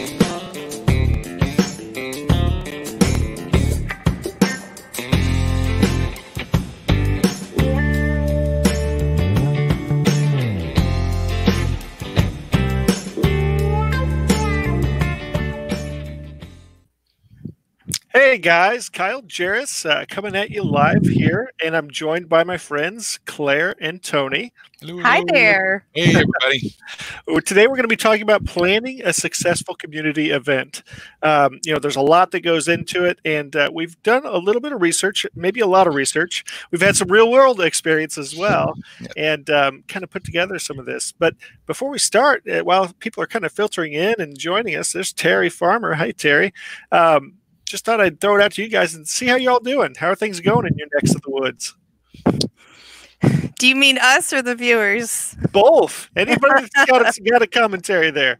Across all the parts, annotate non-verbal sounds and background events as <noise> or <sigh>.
Hey guys, Kyle Jaracz uh, coming at you live here, and I'm joined by my friends Claire and Tony. Hello, Hi there. Hey, everybody. <laughs> Today we're going to be talking about planning a successful community event. Um, you know, there's a lot that goes into it, and uh, we've done a little bit of research, maybe a lot of research. We've had some real world experience as well, Yep. and um, kind of put together some of this. But before we start, uh, while people are kind of filtering in and joining us, there's Terry Farmer. Hi, Terry. Um, just thought I'd throw it out to you guys and see how y'all doing. How are things going in your necks of the woods? Do you mean us or the viewers? Both. Anybody that's <laughs> got a, got a commentary there?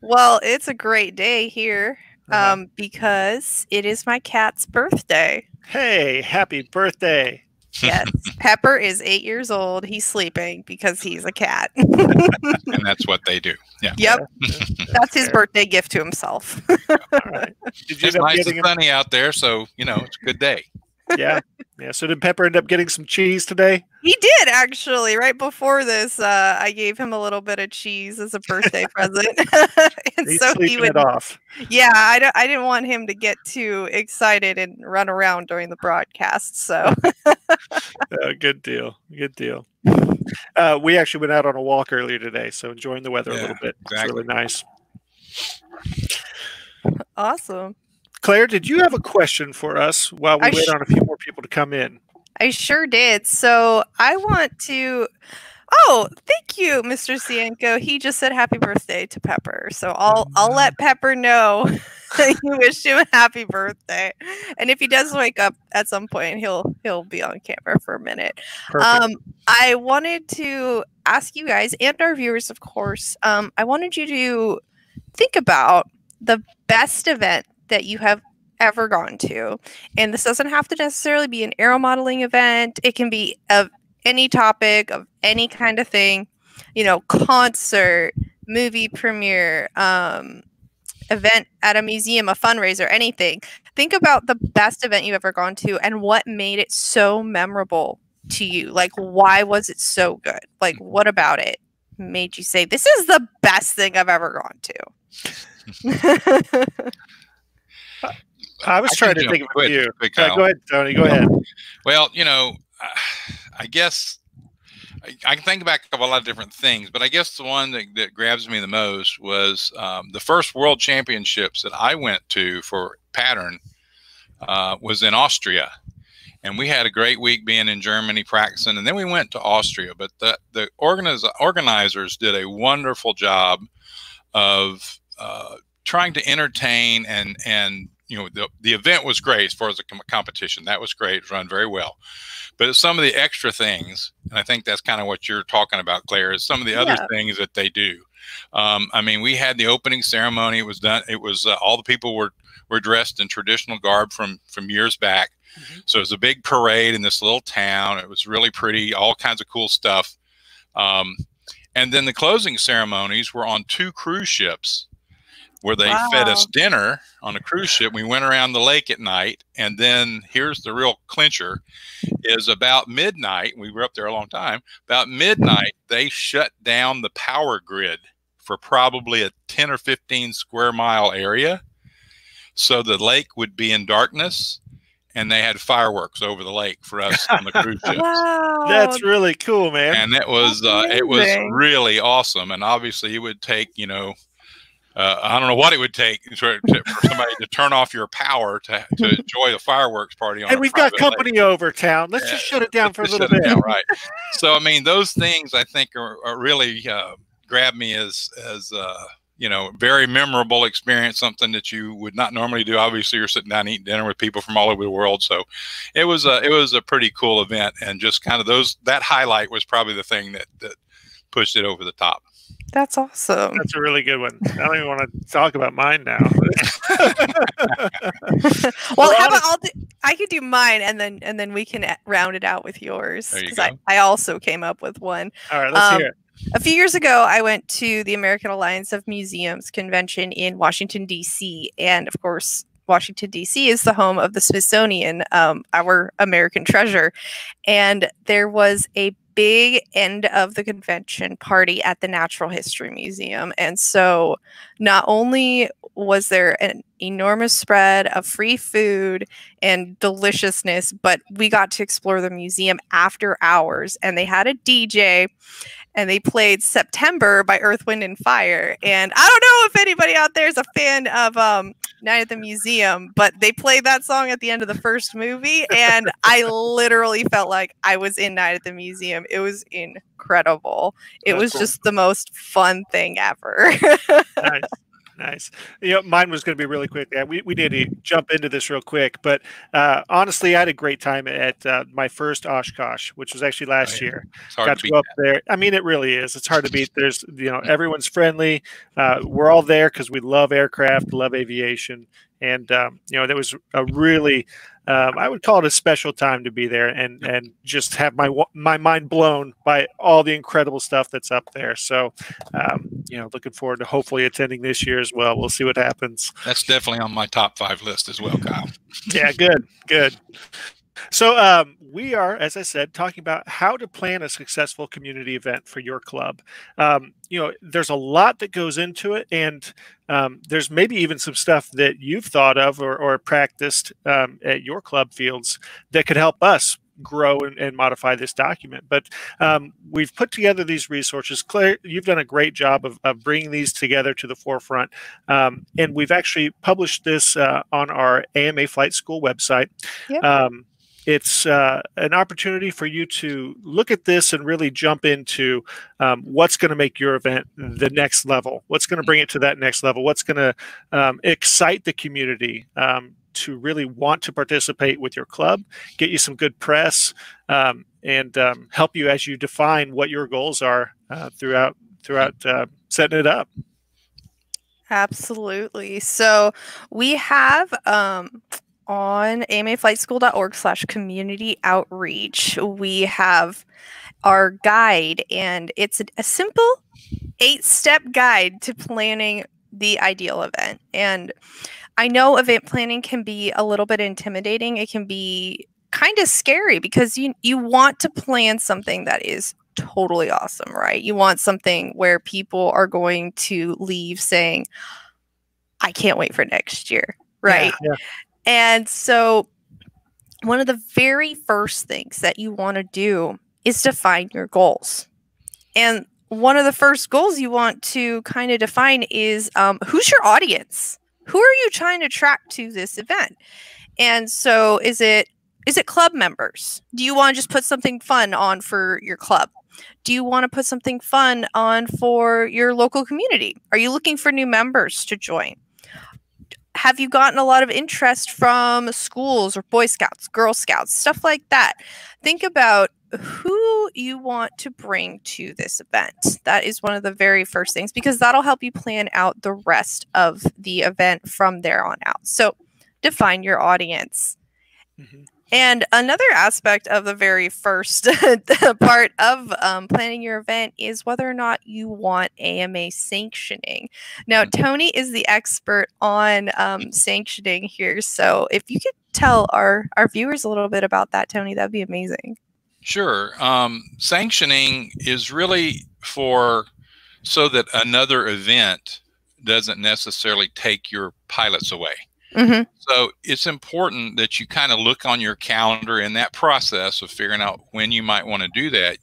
Well, it's a great day here Uh-huh. um, because it is my cat's birthday. Hey, happy birthday. Yes, <laughs> Pepper is eight years old. He's sleeping because he's a cat. <laughs> and that's what they do. Yeah. yep, <laughs> that's his birthday gift to himself. All right. Did you It's nice getting and him? sunny out there, so you know it's a good day. Yeah. Yeah. So did Pepper end up getting some cheese today? he did actually. Right before this, uh, I gave him a little bit of cheese as a birthday <laughs> present, <laughs> and He's so he sleeping would it off. Yeah, I, don't- I didn't want him to get too excited and run around during the broadcast. So, Uh, <laughs> good deal. Good deal. Uh, we actually went out on a walk earlier today, so enjoying the weather a little bit. It's really nice. awesome. Claire, did you have a question for us while we I wait sh- on a few more people to come in? I sure did. So, I want to. Oh, thank you, Mr. Cienko. He just said happy birthday to Pepper. So I'll I'll let Pepper know <laughs> that you wish him a happy birthday. And if he does wake up at some point, he'll he'll be on camera for a minute. Perfect. Um, I wanted to ask you guys and our viewers, of course. Um, I wanted you to think about the best event that you have ever gone to, and this doesn't have to necessarily be an aero modeling event. It can be of any topic of any kind of thing. You know, concert, movie premiere, um, event at a museum, a fundraiser, anything. Think about the best event you've ever gone to and what made it so memorable to you? Like, why was it so good? Like, what about it made you say, this is the best thing I've ever gone to? <laughs> <laughs> I was I trying to think of a quick, few. quick, Uh, go ahead, Tony. Go ahead. Well, you know, I guess I, I can think back of a lot of different things, but I guess the one that, that grabs me the most was um, the first World Championships that I went to for pattern uh, was in Austria. And we had a great week being in Germany practicing, and then we went to Austria. But the the organiz- organizers did a wonderful job of uh, trying to entertain and and you know the, the event was great as far as the com- competition. That was great. It was run very well. But some of the extra things and i think that's kind of what you're talking about claire is some of the other Yeah. things that they do. Um, i mean we had the opening ceremony. It was done it was uh, all the people were were dressed in traditional garb from from years back. Mhm. so it was a big parade in this little town. It was really pretty all kinds of cool stuff. Um, and then the closing ceremonies were on two cruise ships where they fed us dinner on a cruise ship. We went around the lake at night, and then here's the real clincher: is about midnight. We were up there a long time. About midnight, they shut down the power grid for probably a ten or fifteen square mile area, so the lake would be in darkness. And they had fireworks over the lake for us on the cruise <laughs> ship wow. That's really cool, man. and it was uh, it was really awesome and obviously it would take you know uh, I don't know what it would take to, to, for somebody to turn off your power to, to enjoy the fireworks party on Hey, we've got private lake. company over town. Let's just shut it down for a little bit. down, right so I mean those things I think are, are really uh, grab me as as uh, you know very memorable experience something that you would not normally do obviously you're sitting down eating dinner with people from all over the world so it was a it was a pretty cool event and just kind of those that highlight was probably the thing that that pushed it over the top That's awesome. That's a really good one. I don't even want to talk about mine now. <laughs> <laughs> well, how about I'll do, I could do mine and then and then we can round it out with yours because I. I also came up with one. All right, let's Um, hear it. a few years ago, I went to the American Alliance of Museums convention in Washington, D.C. And of course, Washington, D.C. is the home of the Smithsonian, um, our American treasure. And there was a big end of the convention party at the Natural History Museum. And so not only was there an enormous spread of free food and deliciousness, but we got to explore the museum after hours and they had a DJ and they played September by Earth, Wind, and Fire. And I don't know if anybody out there is a fan of um, Night at the Museum, but they played that song at the end of the first movie, and <laughs> I literally felt like I was in Night at the Museum. It was incredible. It That's was cool. just the most fun thing ever. <laughs> nice. Nice. You know, mine was going to be really quick. Yeah, we, we need to jump into this real quick, but uh, honestly, I had a great time at uh, my first Oshkosh, which was actually last oh, yeah. year. Got to, to go up that. there. I mean, it really is. It's hard to beat. There's, you know, everyone's friendly. Uh, we're all there because we love aircraft, love aviation, and um, you know, that was a really um, I would call it a special time to be there and and just have my my mind blown by all the incredible stuff that's up there. So, um, you know, looking forward to hopefully attending this year as well. We'll see what happens. That's definitely on my top five list as well, Kyle. yeah, good, good. So um, we are, as I said, talking about how to plan a successful community event for your club. Um, you know, there's a lot that goes into it, and um, there's maybe even some stuff that you've thought of or, or practiced um, at your club fields that could help us grow and, and modify this document. But um, we've put together these resources. Claire, you've done a great job of, of bringing these together to the forefront. Um, and we've actually published this uh, on our AMA Flight School website. Yep. It's uh, an opportunity for you to look at this and really jump into um, what's going to make your event the next level? What's going to bring it to that next level? What's going to um, excite the community um, to really want to participate with your club get you some good press um, and um, help you as you define what your goals are uh, throughout throughout uh, setting it up. Absolutely. So we have um, on amaflightschool.org slash community outreach we have our guide and it's a, simple eight step guide to planning the ideal event. And i know event planning can be a little bit intimidating. It can be kind of scary because you you want to plan something that is totally awesome right? You want something where people are going to leave saying i can't wait for next year right? yeah, yeah. And so, one of the very first things that you want to do is define your goals. And one of the first goals you want to kind of define is um, who's your audience? Who are you trying to attract to this event? And so, is it is it club members? Do you want to just put something fun on for your club? Do you want to put something fun on for your local community? Are you looking for new members to join? Have you gotten a lot of interest from schools or Boy Scouts, Girl Scouts, stuff like that? Think about who you want to bring to this event. That is one of the very first things because that'll help you plan out the rest of the event from there on out. So define your audience. Mm-hmm. And another aspect of the very first <laughs> part of um, planning your event is whether or not you want AMA sanctioning. Now, mm-hmm. Tony is the expert on um, sanctioning here. So if you could tell our, our viewers a little bit about that, Tony, that'd be amazing. Sure. Um, sanctioning is really for so that another event doesn't necessarily take your pilots away. Mm-hmm. So it's important that you kind of look on your calendar in that process of figuring out when you might want to do that.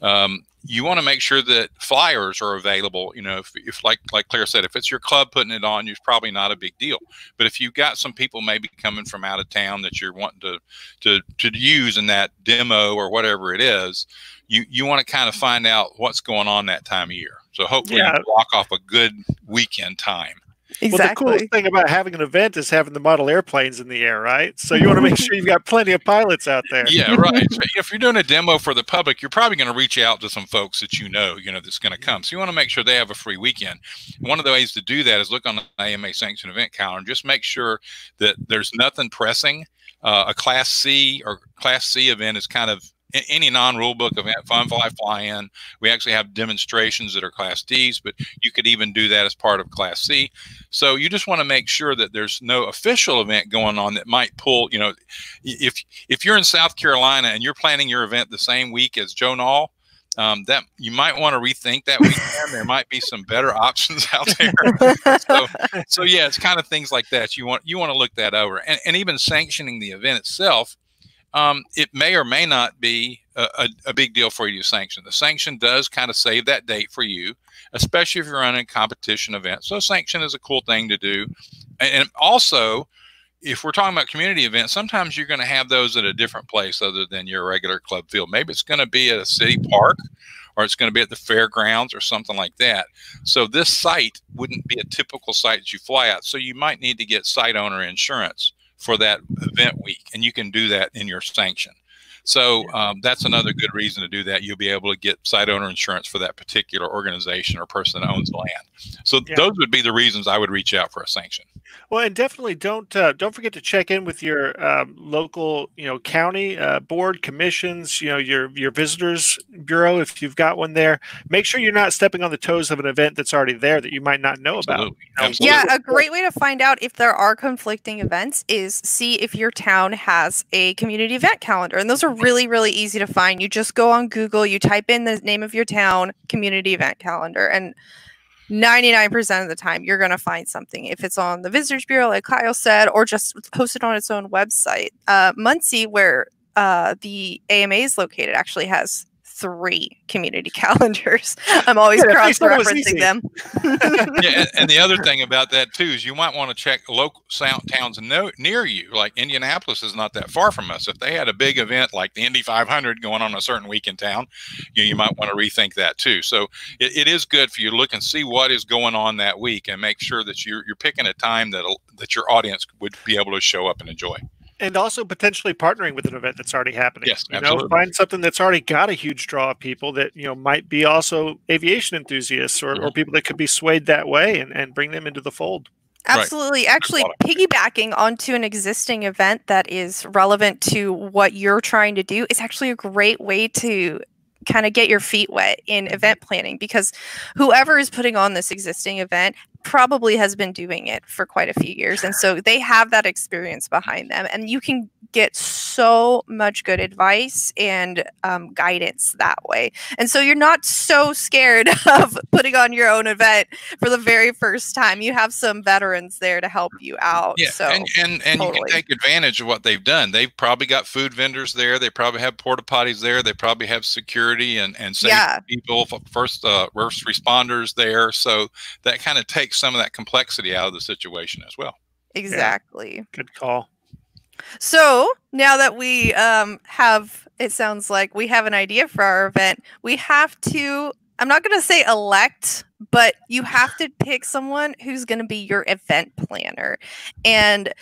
Um, you want to make sure that flyers are available. You know, if, if like like Claire said, if it's your club putting it on, it's probably not a big deal. But if you've got some people maybe coming from out of town that you're wanting to to to use in that demo or whatever it is, you you want to kind of find out what's going on that time of year. So hopefully yeah. you block off a good weekend time. Exactly. Well, the coolest thing about having an event is having the model airplanes in the air, right? So you want to make sure you've got plenty of pilots out there. Yeah, right. <laughs> If you're doing a demo for the public, you're probably going to reach out to some folks that you know, you know, that's going to come. So you want to make sure they have a free weekend. One of the ways to do that is look on the AMA sanctioned event calendar. And just make sure that there's nothing pressing. Uh, a Class C or Class C event is kind of any non-rule book event, fun fly fly in. We actually have demonstrations that are Class D's, but you could even do that as part of Class C. So you just want to make sure that there's no official event going on that might pull. You know, if if you're in South Carolina and you're planning your event the same week as Joe Nall, um, that you might want to rethink that weekend. there might be some better <laughs> options out there. so, so yeah, it's kind of things like that. You want you want to look that over, and, and even sanctioning the event itself. Um, it may or may not be a, a, a, big deal for you to sanction. The sanction does kind of save that date for you, especially if you're running competition event. So sanction is a cool thing to do, and, and also if we're talking about community events, sometimes you're going to have those at a different place other than your regular club field. Maybe it's going to be at a city park or it's going to be at the fairgrounds or something like that. So this site wouldn't be a typical site that you fly out. So you might need to get site owner insurance for that event week, and you can do that in your sanction. So um, that's another good reason to do that. You'll be able to get site owner insurance for that particular organization or person that owns the land. So yeah. those would be the reasons I would reach out for a sanction. Well, and definitely don't uh, don't forget to check in with your um, local, you know, county uh, board, commissions, you know, your your visitors bureau if you've got one there. Make sure you're not stepping on the toes of an event that's already there that you might not know Absolutely. about. You know? Absolutely. Yeah, a great way to find out if there are conflicting events is see if your town has a community event calendar, and those are really really easy to find. You just go on Google, you type in the name of your town community event calendar, and 99% of the time you're going to find something. If it's on the visitors bureau like kyle said or just hosted on its own website. Uh, muncie where uh, the ama is located actually has three community <laughs> calendars. I'm always yeah, cross referencing them. yeah, <laughs> and the other thing about that too is you might want to check local sound towns no, near you. Like Indianapolis is not that far from us. If they had a big event like the Indy 500 going on a certain week in town, you, you might want to rethink that too. So it, it is good for you to look and see what is going on that week and make sure that you're, you're picking a time that that your audience would be able to show up and enjoy and also potentially partnering with an event that's already happening. Yes, you absolutely. know, find something that's already got a huge draw of people that you know might be also aviation enthusiasts or, mm-hmm. or people that could be swayed that way, and, and bring them into the fold. Absolutely. Right. Actually, piggybacking onto an existing event that is relevant to what you're trying to do is actually a great way to kind of get your feet wet in mm-hmm. event planning because whoever is putting on this existing event probably has been doing it for quite a few years and so they have that experience behind them and you can get so much good advice and um, guidance that way. And so you're not so scared <laughs> of putting on your own event for the very first time. You have some veterans there to help you out yeah so and and, and totally. you can take advantage of what they've done. They've probably got food vendors there. They probably have porta potties there. They probably have security and and safety yeah. people first uh, first responders there. So that kind of takes some of that complexity out of the situation as well exactly yeah. good call so now that we um, have, it sounds like we have an idea for our event, we have to, I'm not going to say elect, but you have to pick someone who's going to be your event planner. And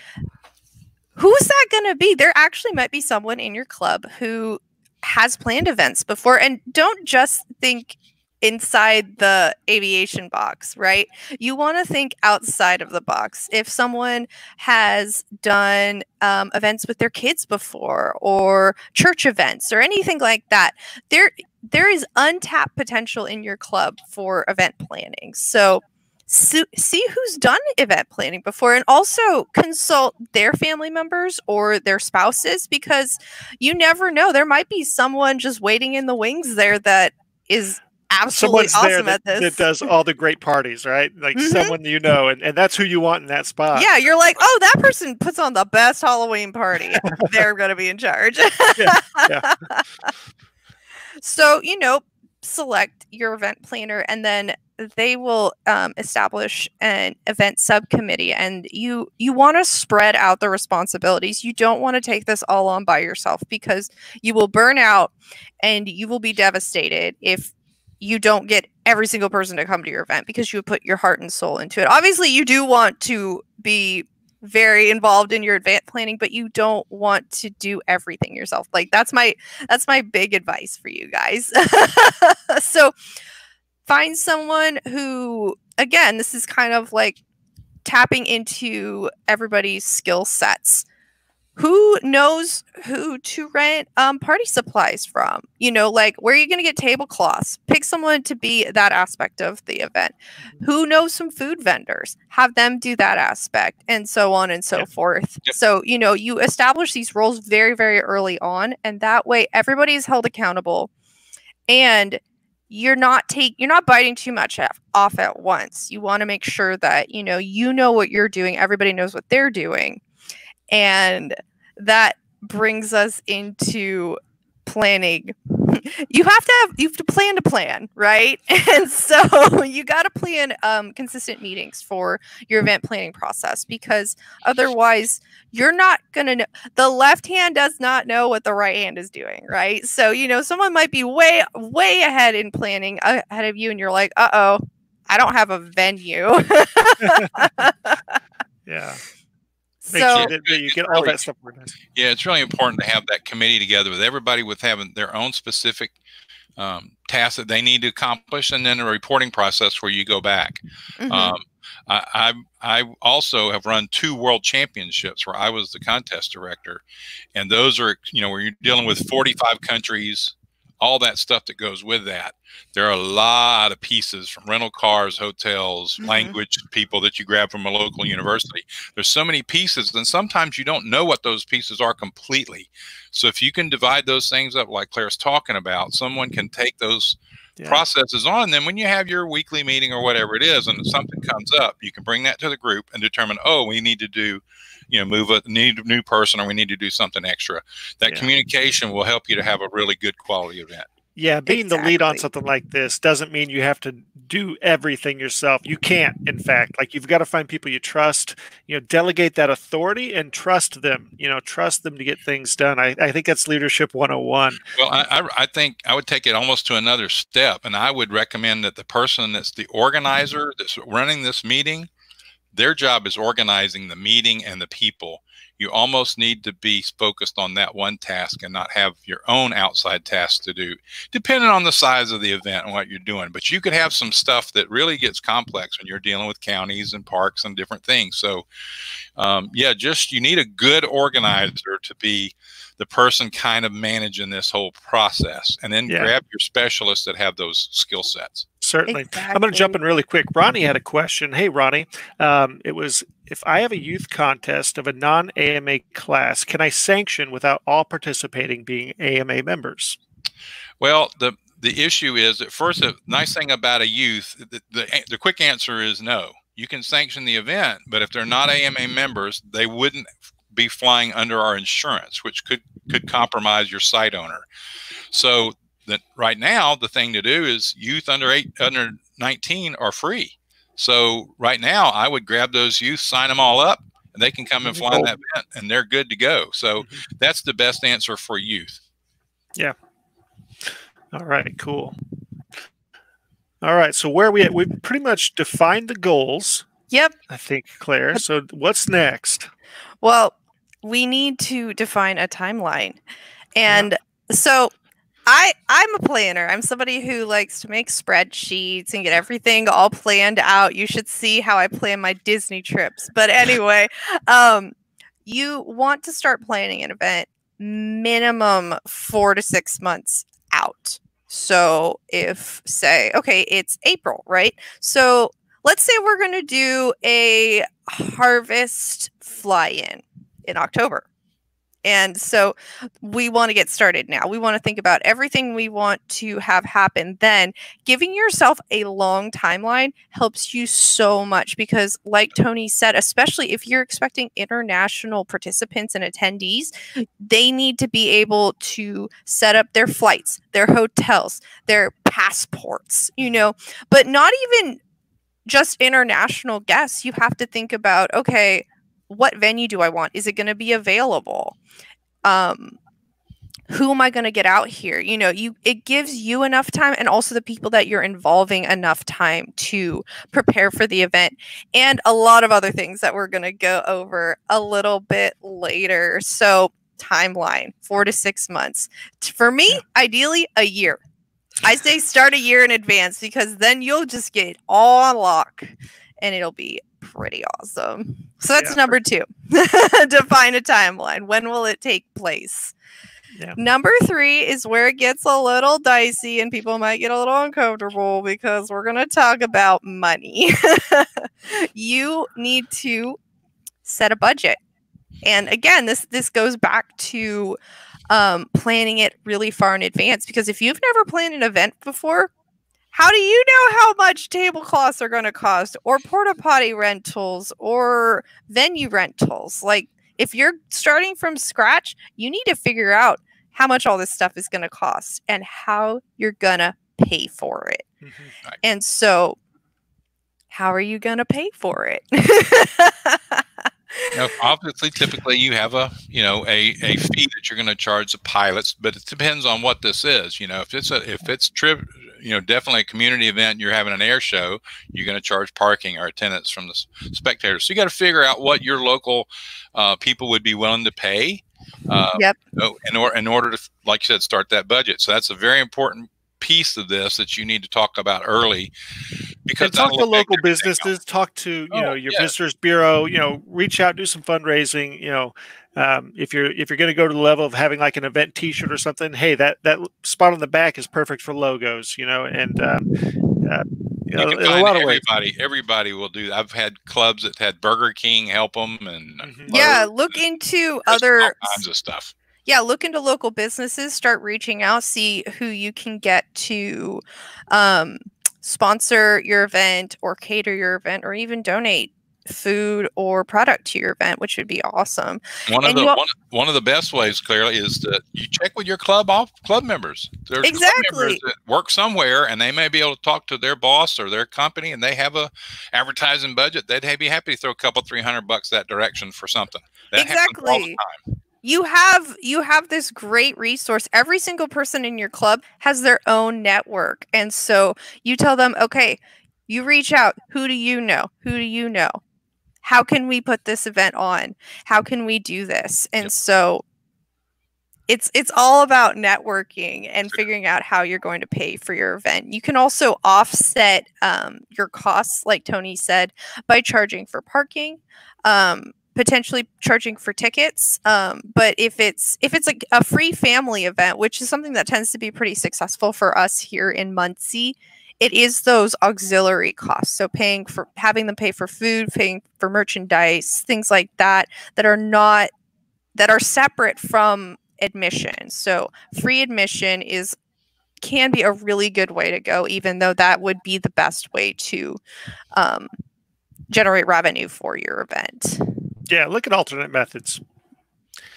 who's that going to be? There actually might be someone in your club who has planned events before. And don't just think inside the aviation box, right? You want to think outside of the box. If someone has done um, events with their kids before, or church events, or anything like that, there there is untapped potential in your club for event planning. So see who's done event planning before and also consult their family members or their spouses because you never know there might be someone just waiting in the wings there that is absolutely Someone's awesome there at this. That does all the great parties, right? Like mm-hmm. someone you know, and, and that's who you want in that spot. Yeah, you're like, oh, that person puts on the best Halloween party. They're going to be in charge. <laughs> yeah, yeah. So, you know, select your event planner and then they will um, establish an event subcommittee and you you want to spread out the responsibilities you don't want to take this all on by yourself because you will burn out and you will be devastated if you don't get every single person to come to your event because you put your heart and soul into it. Obviously, you do want to be very involved in your event planning, but you don't want to do everything yourself. Like that's my that's my big advice for you guys. <laughs> so find someone who again, this is kind of like tapping into everybody's skill sets. Who knows who to rent um, party supplies from you know like where are you going to get tablecloths pick someone to be that aspect of the event Mm-hmm. who knows some food vendors have them do that aspect and so on and so Yep. forth Yep. so you know you establish these roles very very early on and that way everybody is held accountable and you're not take you're not biting too much off at once you want to make sure that you know you know what you're doing everybody knows what they're doing and that brings us into planning. <laughs> You have to have you have to plan to plan right? <laughs> And so <laughs> you got to plan um, consistent meetings for your event planning process because otherwise you're not gonna know the left hand does not know what the right hand is doing right? So you know someone might be way way ahead in planning ahead of you and you're like uh-oh i don't have a venue. Yeah. So sure that, that you get all that stuff. Yeah, it's really important to have that committee together with everybody with having their own specific um, tasks that they need to accomplish, and then a reporting process where you go back. mhm. Um, I, I I also have run two world championships where I was the contest director, and those are you know where you're dealing with 45 countries, all that stuff that goes with that. There are a lot of pieces from rental cars, hotels, Mhm. language people that you grab from a local university. There's so many pieces, and sometimes you don't know what those pieces are completely. So if you can divide those things up, like Claire's talking about, someone can take those Yeah. processes on. Then when you have your weekly meeting or whatever it is, and something comes up, you can bring that to the group and determine, oh, we need to do, you know, move a need a new person or we need to do something extra. That Yeah. communication will help you to have a really good quality event. Yeah, being the lead on something like this doesn't mean you have to do everything yourself. You can't, in fact. Like you've got to find people you trust, you know, delegate that authority and trust them, you know, trust them to get things done. I, I think that's leadership 101. Well, I, I, I think I would take it almost to another step, and I would recommend that the person that's the organizer mm-hmm. that's running this meeting, their job is organizing the meeting and the people. You almost need to be focused on that one task and not have your own outside tasks to do, depending on the size of the event and what you're doing. But you could have some stuff that really gets complex when you're dealing with counties and parks and different things. So, um, yeah, just you need a good organizer to be the person kind of managing this whole process and then Yeah. grab your specialists that have those skill sets Certainly. I'm going to jump in really quick. Ronnie had a question. Hey, Ronnie. Um, it was if I have a youth contest of a non AMA class, can I sanction without all participating being AMA members? well the the issue is at first the nice thing about a youth the, the, the quick answer is no you can sanction the event but if they're not ama members they wouldn't be flying under our insurance which could could compromise your site owner so that right now the thing to do is youth under eight under 19 are free so right now i would grab those youth sign them all up and they can come and fly in that event and they're good to go so mm-hmm. that's the best answer for youth Yeah. All right, cool. All right, so where are we at? We've pretty much defined the goals, Yep. I think, Claire. So what's next? Well, we need to define a timeline. And so I I'm a planner. I'm somebody who likes to make spreadsheets and get everything all planned out. You should see how I plan my Disney trips. But <laughs> anyway, um you want to start planning an event minimum 4 to 6 months out. So if say okay, it's April, right? So let's say we're going to do a harvest fly-in in October. And so we want to get started now. We want to think about everything we want to have happen. Then giving yourself a long timeline helps you so much because, like Tony said, especially if you're expecting international participants and attendees, they need to be able to set up their flights, their hotels, their passports, you know, but not even just international guests. You have to think about, okay, what venue do I want? Is it going to be available? Um, who am I going to get out here? You know, you it gives you enough time and also the people that you're involving enough time to prepare for the event and a lot of other things that we're going to go over a little bit later. So, timeline 4 to 6 months. For me, ideally a year. I say start a year in advance because then you'll just get all on lock and it'll be pretty awesome. So that's Yeah. number two. <laughs> Define a timeline. When will it take place? Yeah. Number three is where it gets a little dicey and people might get a little uncomfortable because we're going to talk about money. <laughs> you need to set a budget. And again, this this goes back to um, planning it really far in advance because if you've never planned an event before, how do you know how much tablecloths are going to cost or porta potty rentals or venue rentals? Like if you're starting from scratch, you need to figure out how much all this stuff is going to cost and how you're going to pay for it. Mhm. And so how are you going to pay for it? Know, obviously, typically you have a you know a, a fee that you're going to charge the pilots, but it depends on what this is. You know, if it's a if it's trip, you know, definitely a community event, you're having an air show, you're going to charge parking or attendance from the spectators. So you got to figure out what your local uh, people would be willing to pay. Uh, Yep. in order in order to, like you said, start that budget. So that's a very important piece of this that you need to talk about early because and talk to local everything else. businesses talk to you Oh, know your yeah. visitors bureau you know reach out do some fundraising you know um, if you're if you're going to go to the level of having like an event t-shirt or something hey that that spot on the back is perfect for logos you know and um, uh, you know, in a lot of ways everybody. Everybody will do. that. I've had clubs that had Burger King help them, and Mhm. yeah, Lowe's, look into <laughs> just all other kinds of stuff. yeah look into local businesses start reaching out see who you can get to um, sponsor your event or cater your event or even donate food or product to your event which would be awesome One of the you al- one, one of the best ways, clearly, is that you check with your club off club members. There's club members Exactly. that work somewhere, and they may be able to talk to their boss or their company, and they have a advertising budget. They'd be happy to throw a couple, three hundred bucks that direction for something. That happens all the Exactly. You have you have this great resource. Every single person in your club has their own network. And so you tell them okay you reach out. Who do you know? Who do you know? How can we put this event on? How can we do this? And Yep. so it's it's all about networking and figuring out how you're going to pay for your event. You can also offset um, your costs like tony said by charging for parking um, potentially charging for tickets um, but if it's if it's like a free family event which is something that tends to be pretty successful for us here in muncie it is those auxiliary costs. So paying for having them pay for food paying for merchandise things like that that are not that are separate from admission. So free admission is can be a really good way to go even though that would be the best way to um, generate revenue for your event yeah look at alternate methods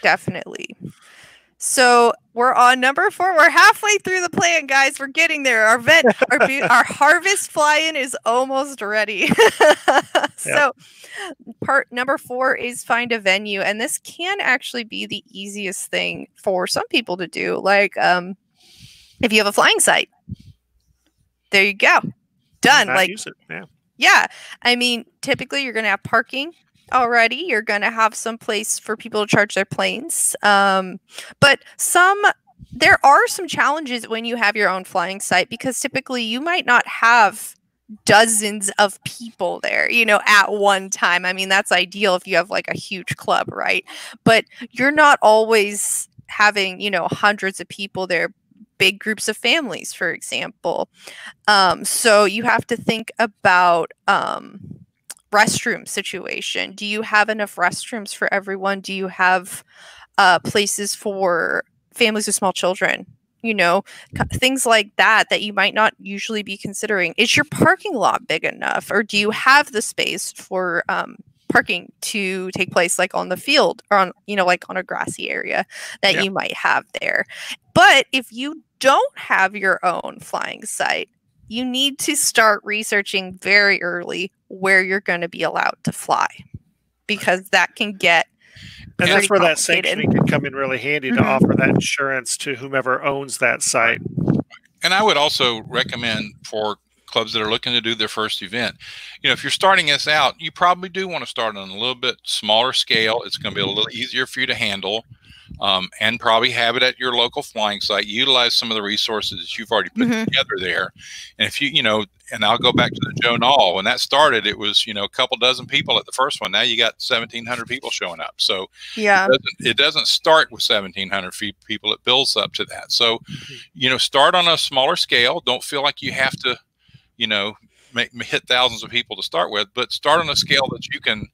Definitely. So we're on number four. We're halfway through the plan, guys. We're getting there. Our vet, our, <laughs> our harvest fly-in is almost ready. <laughs> so part number four is find a venue, and this can actually be the easiest thing for some people to do. Like, um, if you have a flying site, there you go, done. Like use it. yeah yeah. I mean, typically you're going to have parking already. You're going to have some place for people to charge their planes. Um, but some, there are some challenges when you have your own flying site because typically you might not have dozens of people there, you know, at one time. I mean, that's ideal if you have like a huge club, right? But you're not always having, you know, hundreds of people there, big groups of families, for example. Um, so you have to think about um, restroom situation. Do you have enough restrooms for everyone? Do you have uh, places for families with small children? You know, things like that that you might not usually be considering. Is your parking lot big enough, or do you have the space for um, parking to take place, like on the field or on, you know, like on a grassy area that Yeah. you might have there? But if you don't have your own flying site, you need to start researching very early where you're going to be allowed to fly because that can get and that's where that complicated. sanctioning can come in really handy to Mhm. offer that insurance to whomever owns that site And I would also recommend for clubs that are looking to do their first event, you know, if you're starting this out, you probably do want to start on a little bit smaller scale. It's going to be a little easier for you to handle. um, and probably have it at your local flying site. Utilize some of the resources that you've already put Mhm. together there. And if you, you know, and I'll go back to the Joe Nall. When that started, it was, you know, a couple dozen people at the first one. Now you got 1,700 people showing up. So Yeah. it doesn't, it doesn't start with 1,700 people. It builds up to that. So, you know, start on a smaller scale. Don't feel like you have to, you know, make, hit thousands of people to start with, but start on a scale that you can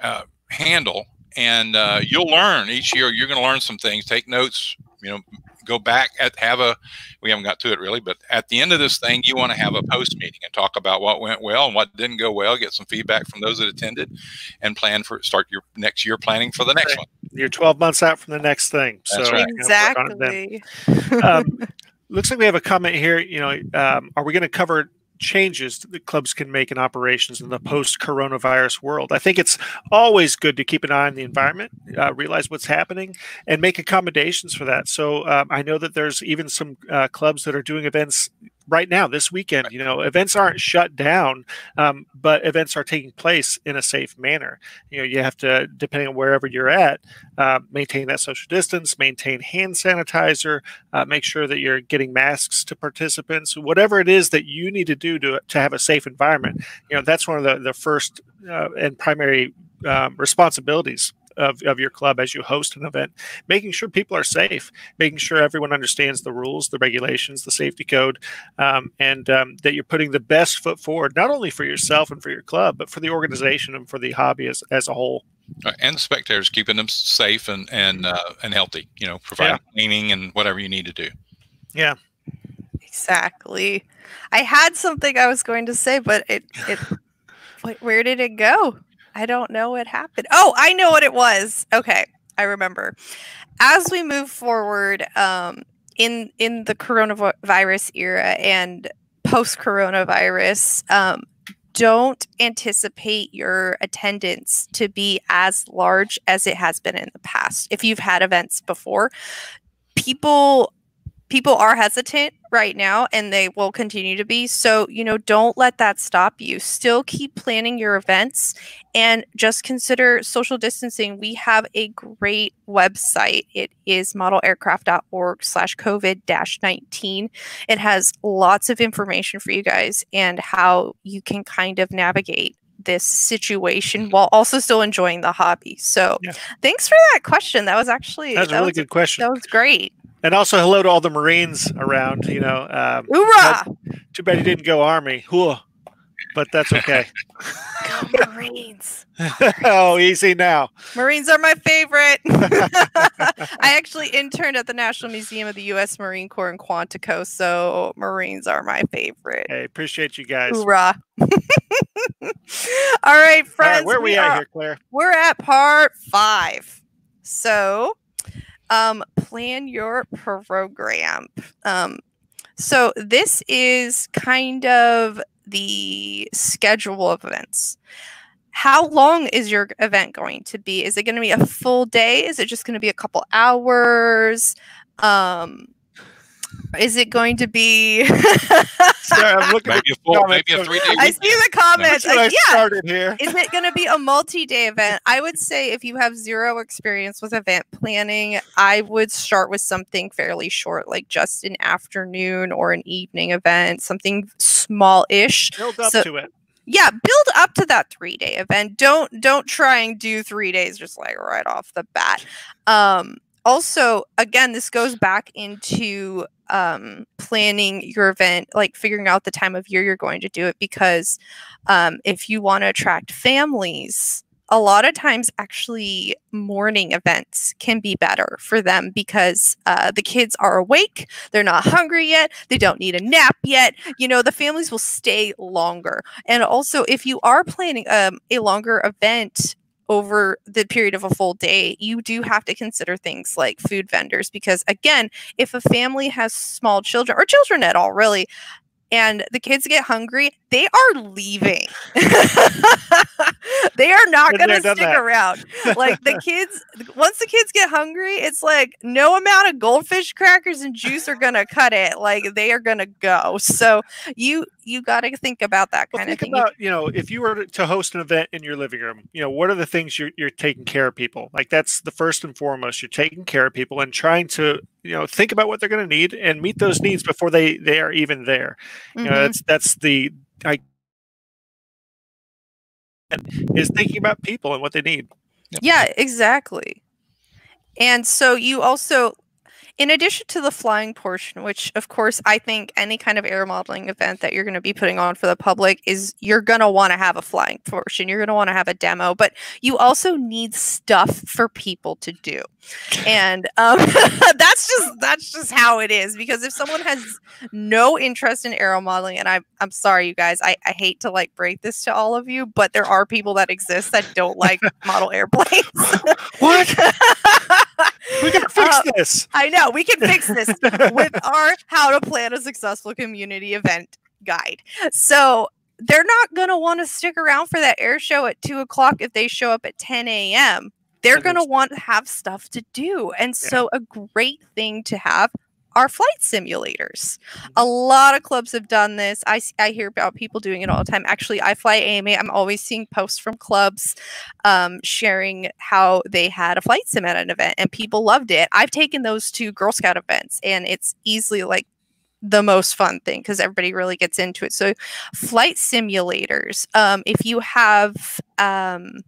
uh, handle. And uh, you'll learn each year. You're going to learn some things. Take notes. You know, go back at have a. We haven't got to it really, but at the end of this thing, you want to have a post meeting and talk about what went well and what didn't go well. Get some feedback from those that attended, and plan for start your next year planning for the next Right. one. You're 12 months out from the next thing. That's so right. you know, work on it then. Exactly. um, <laughs> looks like we have a comment here. You know, um, are we going to cover changes that clubs can make in operations in the post-coronavirus world? I think it's always good to keep an eye on the environment, uh, realize what's happening, and make accommodations for that. So um, I know that there's even some uh, clubs that are doing events right now this weekend. You know, events aren't shut down, um, but events are taking place in a safe manner. You know, you have to, depending on wherever you're at, uh, maintain that social distance, maintain hand sanitizer, uh, make sure that you're getting masks to participants, whatever it is that you need to do to, to have a safe environment. You know, that's one of the, the first uh, and primary um, responsibilities of, of your club as you host an event, making sure people are safe, making sure everyone understands the rules, the regulations, the safety code, um, and um, that you're putting the best foot forward, not only for yourself and for your club, but for the organization and for the hobby as, as a whole. Uh, and the spectators, keeping them safe and and uh, and healthy. You know, providing cleaning and whatever you need to do. Yeah. Exactly. I had something I was going to say, but it it <laughs> where did it go? I don't know what happened. Oh, I know what it was. Okay, I remember. As we move forward um, in in the coronavirus era and post coronavirus, um, don't anticipate your attendance to be as large as it has been in the past. If you've had events before, people people are hesitant right now and they will continue to be. So you know don't let that stop you. Still keep planning your events and just consider social distancing. We have a great website. It is modelaircraft.org slash covid dash 19 it has lots of information for you guys and how you can kind of navigate this situation mm-hmm. while also still enjoying the hobby. So Yeah. thanks for that question. That was actually That's a really good question. that was great And also, hello to all the Marines around. You know, um, Hoorah! too bad you didn't go Army. Hoo. But that's okay. <laughs> Go Marines. <laughs> oh, easy now. Marines are my favorite. <laughs> I actually interned at the National Museum of the U.S. Marine Corps in Quantico, so Marines are my favorite. Hey, appreciate you guys. Hoorah! All right, friends. All right, where are we, we at are- here, Claire? We're at part five. So, um, plan your program. Um, so this is kind of the schedule of events. How long is your event going to be? Is it going to be a full day? Is it just going to be a couple hours? Um, is it going to be? <laughs> Sorry, I'm looking at Maybe a full, maybe a three day I see the comments. That's when Uh, yeah, started here. is it going to be a multi-day event i would say if you have zero experience with event planning i would start with something fairly short like just an afternoon or an evening event something small-ish Build up So- to it. yeah build up to that three-day event don't don't try and do three days just like right off the bat um also again this goes back into um planning your event like figuring out the time of year you're going to do it because um if you want to attract families a lot of times actually morning events can be better for them because uh, the kids are awake they're not hungry yet they don't need a nap yet you know the families will stay longer. And also if you are planning um, a longer event over the period of a full day you do have to consider things like food vendors because again if a family has small children or children at all really and the kids get hungry they are leaving <laughs> they are not gonna stick that. around. Like the <laughs> kids, once the kids get hungry, it's like no amount of goldfish crackers and juice are gonna cut it. Like they are gonna go. So you you got to think about that Well, kind of thing. about you know if you were to- host an event in your living room, you know what are the things you're you're taking care of people. Like that's the first and foremost. You're taking care of people and trying to you know think about what they're going to need and meet those needs before they they are even there. You know Mhm. that's that's the I is thinking about people and what they need. Yeah, exactly. And so you also, in addition to the flying portion, which of course I think any kind of air modeling event that you're going to be putting on for the public is you're going to want to have a flying portion. You're going to want to have a demo, but you also need stuff for people to do. And um, <laughs> that's just that's just how it is because if someone has no interest in aero modeling, and I'm I'm sorry, you guys, I, I hate to like break this to all of you, but there are people that exist that don't like <laughs> model airplanes. What? <laughs> We gotta fix Uh, this. I know we can fix this with <laughs> our how to plan a successful community event guide. So they're not going to want to stick around for that air show at two o'clock if they show up at 10 a.m. They're going to want to have stuff to do. And Yeah. so a great thing to have are flight simulators. Mm-hmm. A lot of clubs have done this. I, I hear about people doing it all the time. Actually, iFlyAMA. I'm always seeing posts from clubs um, sharing how they had a flight sim at an event and people loved it. I've taken those to Girl Scout events and it's easily like the most fun thing because everybody really gets into it. So, flight simulators. Um, if you have um,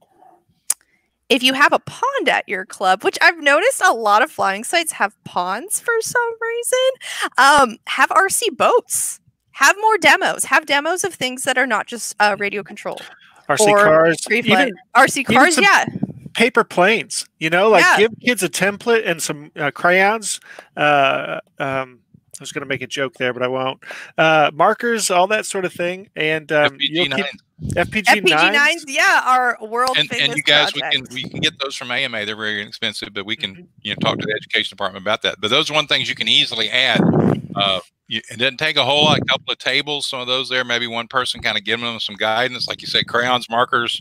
if you have a pond at your club, which I've noticed a lot of flying sites have ponds for some reason, um, have RC boats. Have more demos. Have demos of things that are not just uh, radio controlled. RC or cars, even. RC cars, some- yeah. paper planes. You know, like Yeah. give kids a template and some uh, crayons. Uh, um, I was going to make a joke there, but I won't. Uh, markers, all that sort of thing, and um, you'll keep- nine. FPG, FPG nines. nines, yeah, are world And, famous and you guys, we can we can get those from AMA. They're very inexpensive, but we can Mhm. you know talk to the education department about that. But those are one things you can easily add. Uh, you, it doesn't take a whole lot, a couple of tables, some of those there, maybe one person kind of giving them some guidance, like you said, crayons, markers.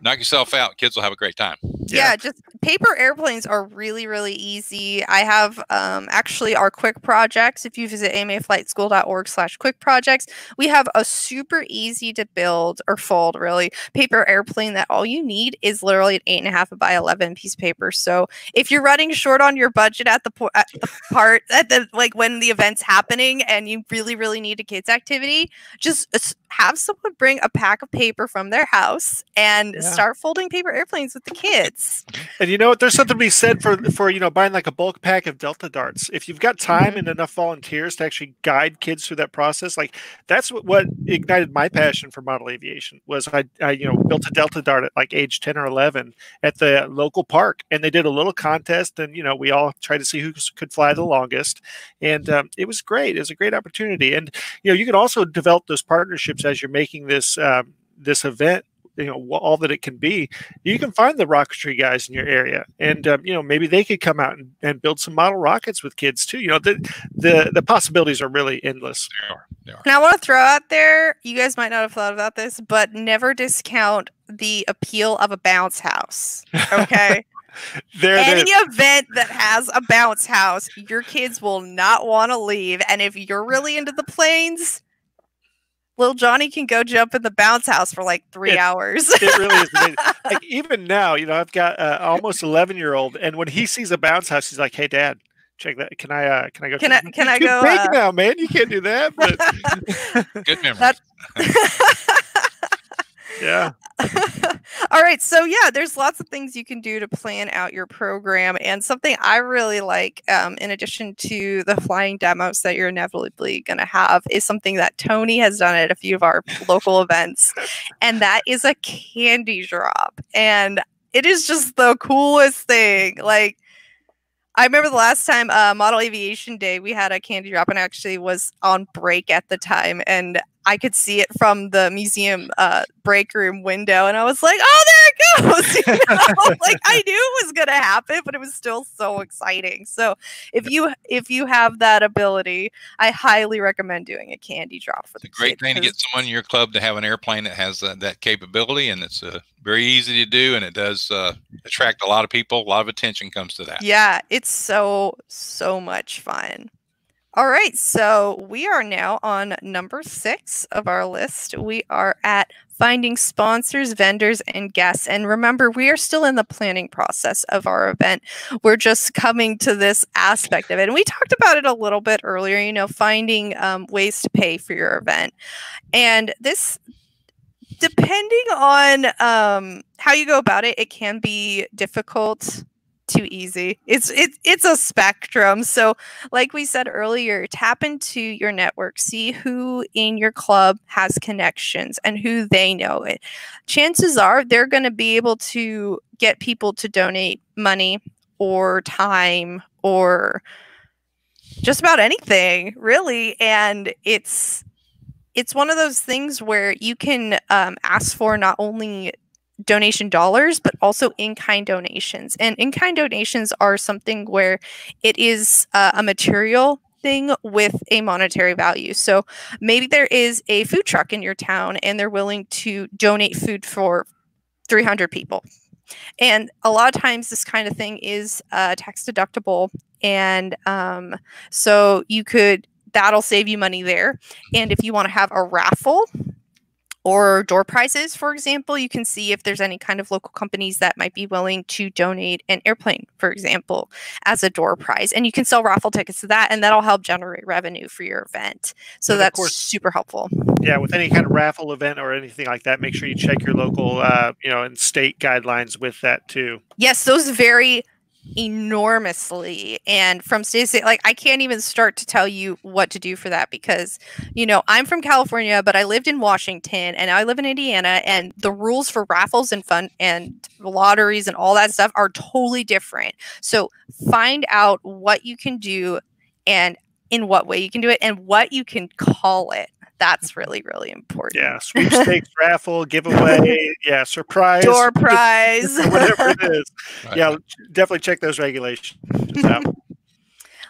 Knock yourself out. Kids will have a great time. yeah. just paper airplanes are really really easy i have um, actually our quick projects if you visit amaflightschool.org slash quick projects we have a super easy to build or fold really paper airplane that all you need is literally an eight and a half by 11 piece of paper so if you're running short on your budget at the, po- at the part <laughs> at the like when the event's happening and you really really need a kids activity just have someone bring a pack of paper from their house and Yeah. start folding paper airplanes with the kids And you know what? There's something to be said for for you know buying like a bulk pack of Delta darts. If you've got time Mm-hmm. and enough volunteers to actually guide kids through that process, like that's what, what ignited my passion for model aviation. Was I, I you know built a Delta dart at like age ten or eleven at the local park, and they did a little contest, and you know we all tried to see who could fly the longest, and um, it was great. It was a great opportunity, and you know you can also develop those partnerships as you're making this um, this event you know all that it can be you can find the rocketry guys in your area and um, you know maybe they could come out and, and build some model rockets with kids too you know the the, the possibilities are really endless They are. They are. And I want to throw out there, you guys might not have thought about this, but never discount the appeal of a bounce house. Okay. <laughs> there Any is. event that has a bounce house, your kids will not want to leave. And if you're really into the planes, little Johnny can go jump in the bounce house for like three It- hours. it really is amazing. <laughs> like even now you know i've got uh, almost 11 year old and when he sees a bounce house he's like hey dad check that can i uh can i go Can I- it?" can I go, big uh, now man you can't do that but <laughs> Good memories. That- <laughs> yeah <laughs> All right. So, yeah, there's lots of things you can do to plan out your program. And something I really like, um, in addition to the flying demos that you're inevitably going to have, is something that Tony has done at a few of our local events. And that is a candy drop. And it is just the coolest thing. Like, I remember the last time uh, Model Aviation Day, we had a candy drop and actually was on break at the time. And I could see it from the museum uh, break room window, and I was like, "Oh, there it goes!" <laughs> You know? <laughs> like I knew it was going to happen, but it was still so exciting. So if you if you have that ability, I highly recommend doing a candy drop for It's a the great kid, thing to get someone in your club to have an airplane that has uh, that capability, and it's uh, very easy to do, and it does uh, attract a lot of people. A lot of attention comes to that. Yeah, it's so, so much fun. All right, so we are now on number six of our list. We are at finding sponsors, vendors, and guests. And remember, we are still in the planning process of our event. We're just coming to this aspect of it. And we talked about it a little bit earlier, you know, finding um, ways to pay for your event. And this, depending on um, how you go about it, it can be difficult too easy. It's it's it's a spectrum. So, like we said earlier, tap into your network, see who in your club has connections and who they know it. Chances are they're going to be able to get people to donate money or time or just about anything, really. And it's it's one of those things where you can um, ask for not only donation dollars, but also in kind donations. And in kind donations are something where it is uh, a material thing with a monetary value. So maybe there is a food truck in your town and they're willing to donate food for 300 people. And a lot of times, this kind of thing is uh, tax deductible. And um, so you could, that'll save you money there. And if you want to have a raffle, or door prizes, for example, you can see if there's any kind of local companies that might be willing to donate an airplane, for example, as a door prize. And you can sell raffle tickets to that, and that'll help generate revenue for your event. So And that's course- super helpful. yeah, with any kind of raffle event or anything like that, make sure you check your local, uh, you know, and state guidelines with that too. Yes, those vary enormously. And from state to state like i can't even start to tell you what to do for that because you know i'm from california but i lived in washington and i live in indiana and the rules for raffles and fun and lotteries and all that stuff are totally different. So find out what you can do and in what way you can do it and what you can call it that's really really important Yeah, sweepstakes, <laughs> raffle, giveaway, yeah, surprise, door <laughs> prize whatever it is. <laughs> Right. Yeah, definitely check those regulations out.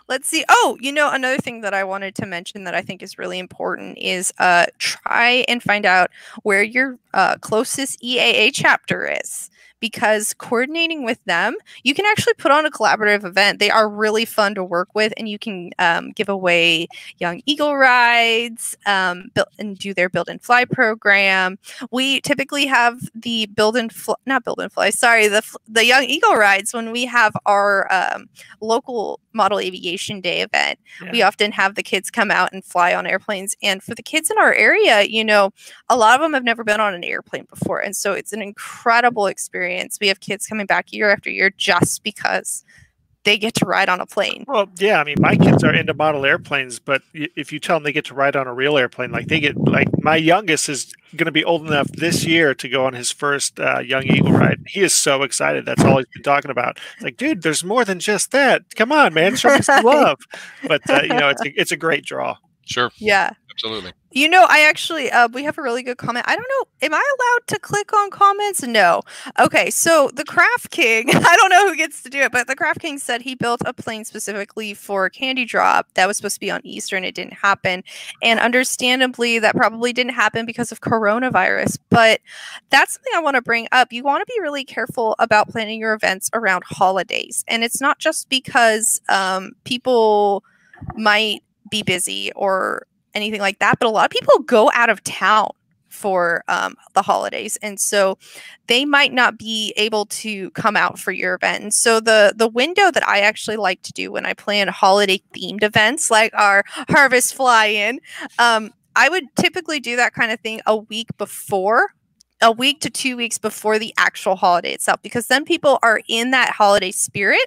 Let's see. Oh, you know, another thing that I wanted to mention that I think is really important is uh, try and find out where your uh, closest EAA chapter is. Because coordinating with them, you can actually put on a collaborative event. They are really fun to work with, and you can um, give away Young Eagle rides um, build, and do their build and fly program. We typically have the build and fly, not build and fly, sorry, the the Young Eagle rides when we have our um, local model aviation day event we often have the kids come out and fly on airplanes and for the kids in our area you know a lot of them have never been on an airplane before and so it's an incredible experience we have kids coming back year after year just because they get to ride on a plane Well, yeah, I mean, my kids are into model airplanes, but if you tell them they get to ride on a real airplane, like they get, like my youngest is going to be old enough this year to go on his first uh, Young Eagle ride. He is so excited. That's all he's been talking about. It's like, dude, there's more than just that. Come on, man, show me some Right. <laughs> love. But uh, you know, it's a, it's a great draw. Sure, yeah absolutely. You know, I actually uh, we have a really good comment. I don't know, am I allowed to click on comments? No. Okay, so the Craft King, <laughs> I don't know who gets to do it, but the Craft King said he built a plane specifically for Candy Drop that was supposed to be on Easter and it didn't happen. And understandably, that probably didn't happen because of coronavirus. But that's something I want to bring up. You want to be really careful about planning your events around holidays, and it's not just because um, people might be busy or anything like that. But a lot of people go out of town for um, the holidays, and so they might not be able to come out for your event. And so the the window that I actually like to do when I plan holiday themed events, like our Harvest Fly-In, um, I would typically do that kind of thing a week before. A week to two weeks before the actual holiday itself, because then people are in that holiday spirit,